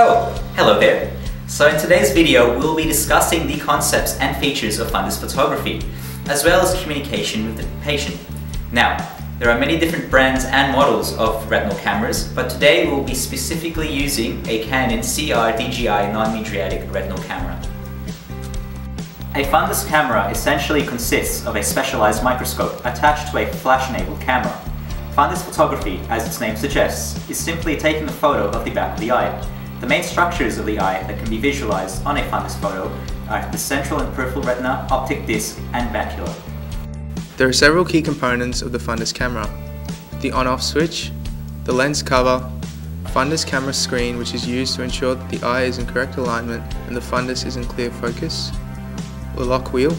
Oh, hello there. So in today's video, we'll be discussing the concepts and features of fundus photography, as well as communication with the patient. Now, there are many different brands and models of retinal cameras, but today we'll be specifically using a Canon CR DGI non-mydriatic retinal camera. A fundus camera essentially consists of a specialized microscope attached to a flash-enabled camera. Fundus photography, as its name suggests, is simply taking a photo of the back of the eye. The main structures of the eye that can be visualized on a fundus photo are the central and peripheral retina, optic disc, and macula. There are several key components of the fundus camera. The on-off switch, the lens cover, fundus camera screen which is used to ensure that the eye is in correct alignment and the fundus is in clear focus, the lock wheel,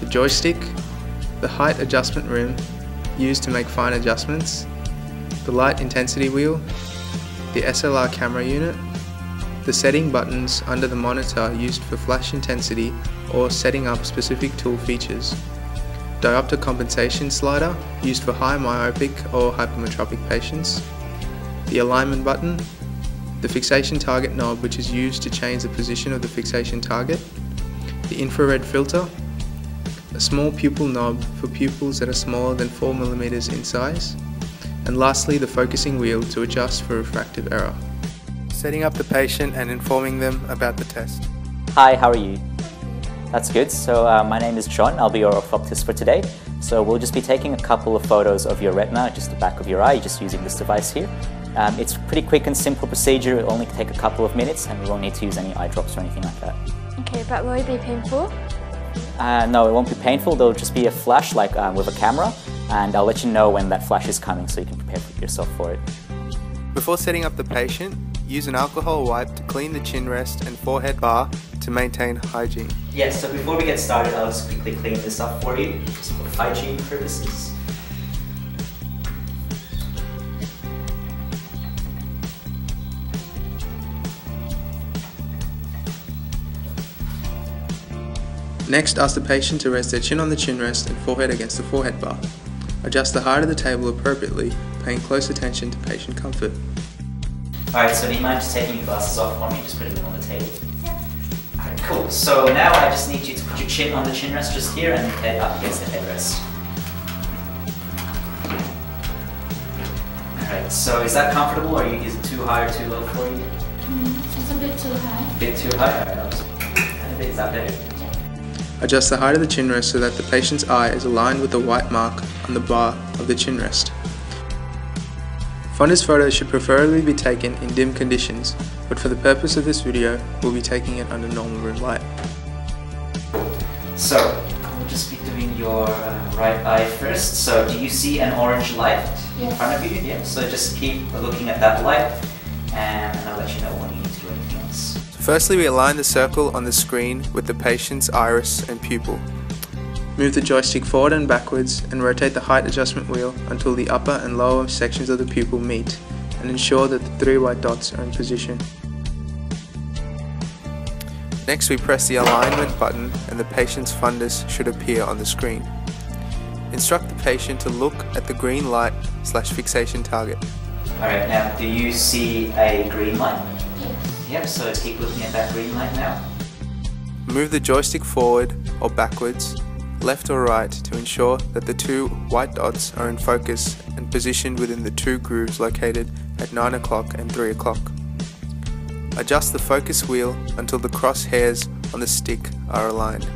the joystick, the height adjustment rim used to make fine adjustments, the light intensity wheel, the SLR camera unit, the setting buttons under the monitor used for flash intensity or setting up specific tool features, diopter compensation slider used for high myopic or hypermetropic patients, the alignment button, the fixation target knob which is used to change the position of the fixation target, the infrared filter, a small pupil knob for pupils that are smaller than 4mm in size, and lastly the focusing wheel to adjust for refractive error. Setting up the patient and informing them about the test. Hi, how are you? That's good. So uh, my name is John. I'll be your orthoptist for today. So we'll just be taking a couple of photos of your retina, just the back of your eye, just using this device here. Um, it's pretty quick and simple procedure. It'll only take a couple of minutes and we won't need to use any eye drops or anything like that. Okay, but will it be painful? Uh, no, it won't be painful. There'll just be a flash like um, with a camera and I'll let you know when that flash is coming so you can prepare yourself for it. Before setting up the patient, use an alcohol wipe to clean the chin rest and forehead bar to maintain hygiene. Yes, so before we get started, I'll just quickly clean this up for you, just for hygiene purposes. Next, ask the patient to rest their chin on the chin rest and forehead against the forehead bar. Adjust the height of the table appropriately, paying close attention to patient comfort. Alright, so do you mind just taking your glasses off for me? And just putting them on the table. Alright, cool. So now I just need you to put your chin on the chin rest just here and head up against the headrest. Alright, so is that comfortable or is it too high or too low for you? Mm, it's a bit too high. A bit too high? Alright, I'll just, is that better? Adjust the height of the chin rest so that the patient's eye is aligned with the white mark on the bar of the chin rest. Fundus photos should preferably be taken in dim conditions, but for the purpose of this video, we'll be taking it under normal room light. So, we'll just be doing your uh, right eye first. So, do you see an orange light in front of you? Yeah. So just keep looking at that light, and I'll let you know when you need to do anything else. Firstly, we align the circle on the screen with the patient's iris and pupil. Move the joystick forward and backwards and rotate the height adjustment wheel until the upper and lower sections of the pupil meet and ensure that the three white dots are in position. Next we press the alignment button and the patient's fundus should appear on the screen. Instruct the patient to look at the green light slash fixation target. Alright, now do you see a green light? Yep, so keep looking at that green light now. Move the joystick forward or backwards, left or right to ensure that the two white dots are in focus and positioned within the two grooves located at 9 o'clock and 3 o'clock. Adjust the focus wheel until the crosshairs on the stick are aligned.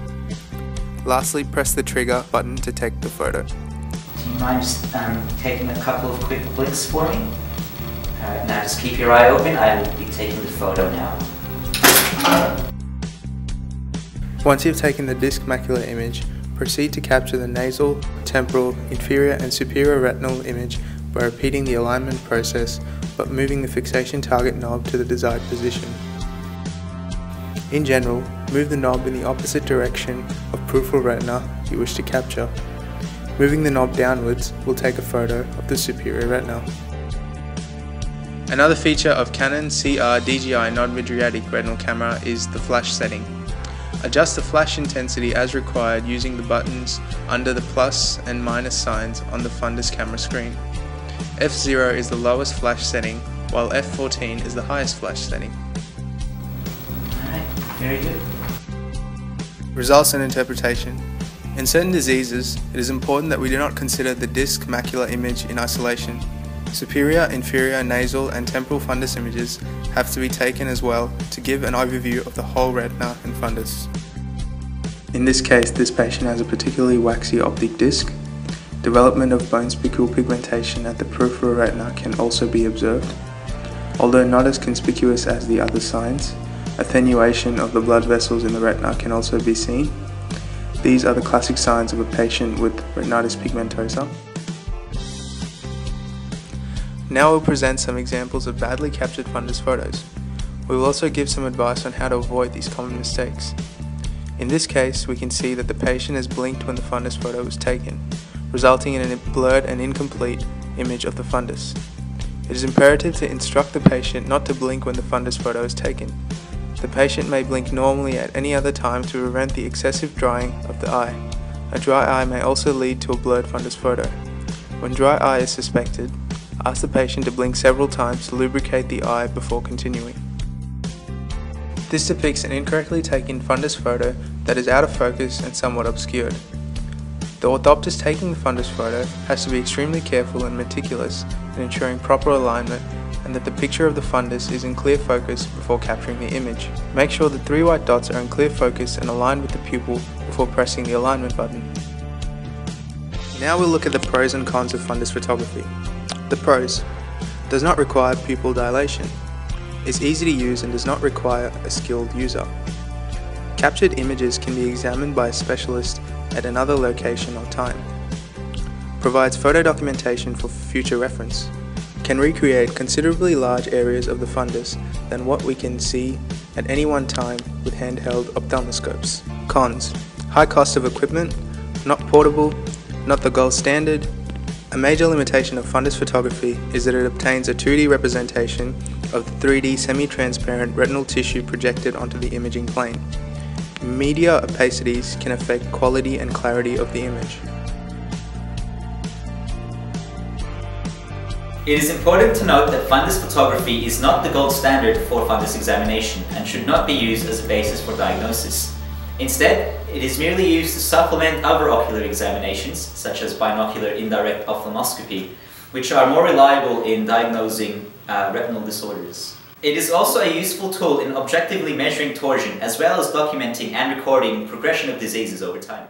Lastly, press the trigger button to take the photo. Do you mind just um, taking a couple of quick blinks for me? Alright, now just keep your eye open. I will be taking the photo now. Once you've taken the disc macular image, proceed to capture the nasal, temporal, inferior and superior retinal image by repeating the alignment process but moving the fixation target knob to the desired position. In general, move the knob in the opposite direction of peripheral retina you wish to capture. Moving the knob downwards will take a photo of the superior retina. Another feature of Canon CR DGI non-mydriatic retinal camera is the flash setting. Adjust the flash intensity as required using the buttons under the plus and minus signs on the fundus camera screen. F0 is the lowest flash setting while f14 is the highest flash setting. Alright, very good. Results and interpretation. In certain diseases, it is important that we do not consider the disc macular image in isolation. Superior, inferior, nasal, and temporal fundus images have to be taken as well to give an overview of the whole retina and fundus. In this case, this patient has a particularly waxy optic disc. Development of bone spicule pigmentation at the peripheral retina can also be observed. Although not as conspicuous as the other signs, attenuation of the blood vessels in the retina can also be seen. These are the classic signs of a patient with retinitis pigmentosa. Now we'll present some examples of badly captured fundus photos. We will also give some advice on how to avoid these common mistakes. In this case, we can see that the patient has blinked when the fundus photo was taken, resulting in a blurred and incomplete image of the fundus. It is imperative to instruct the patient not to blink when the fundus photo is taken. The patient may blink normally at any other time to prevent the excessive drying of the eye. A dry eye may also lead to a blurred fundus photo. When dry eye is suspected, Ask the patient to blink several times to lubricate the eye before continuing. This depicts an incorrectly taken fundus photo that is out of focus and somewhat obscured. The orthoptist taking the fundus photo has to be extremely careful and meticulous in ensuring proper alignment and that the picture of the fundus is in clear focus before capturing the image. Make sure the three white dots are in clear focus and aligned with the pupil before pressing the alignment button. Now we'll look at the pros and cons of fundus photography. The pros does not require pupil dilation, is easy to use and does not require a skilled user. Captured images can be examined by a specialist at another location or time. Provides photo documentation for future reference. Can recreate considerably large areas of the fundus than what we can see at any one time with handheld ophthalmoscopes. Cons. High cost of equipment, not portable, not the gold standard, major limitation of fundus photography is that it obtains a 2D representation of the 3D semi-transparent retinal tissue projected onto the imaging plane. Media opacities can affect quality and clarity of the image. It is important to note that fundus photography is not the gold standard for fundus examination and should not be used as a basis for diagnosis. Instead, it is merely used to supplement other ocular examinations, such as binocular indirect ophthalmoscopy, which are more reliable in diagnosing uh, retinal disorders. It is also a useful tool in objectively measuring torsion, as well as documenting and recording progression of diseases over time.